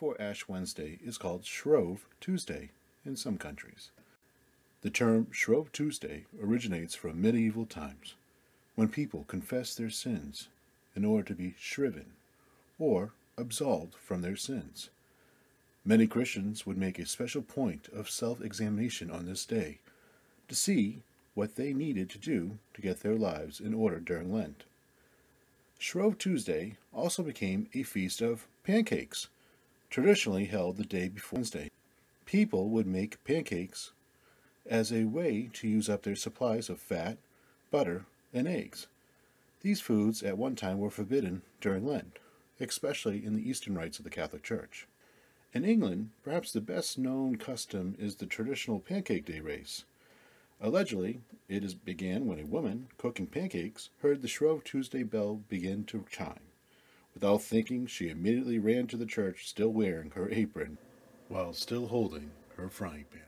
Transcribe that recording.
before Ash Wednesday is called Shrove Tuesday in some countries. The term Shrove Tuesday originates from medieval times, when people confessed their sins in order to be shriven, or absolved from their sins. Many Christians would make a special point of self examination on this day to see what they needed to do to get their lives in order during Lent. Shrove Tuesday also became a feast of pancakes, traditionally held the day before Wednesday. People would make pancakes as a way to use up their supplies of fat, butter, and eggs. These foods at one time were forbidden during Lent, especially in the Eastern rites of the Catholic Church. In England, perhaps the best known custom is the traditional Pancake Day race. Allegedly, it began when a woman cooking pancakes heard the Shrove Tuesday bell begin to chime. Without thinking, she immediately ran to the church, still wearing her apron, while still holding her frying pan.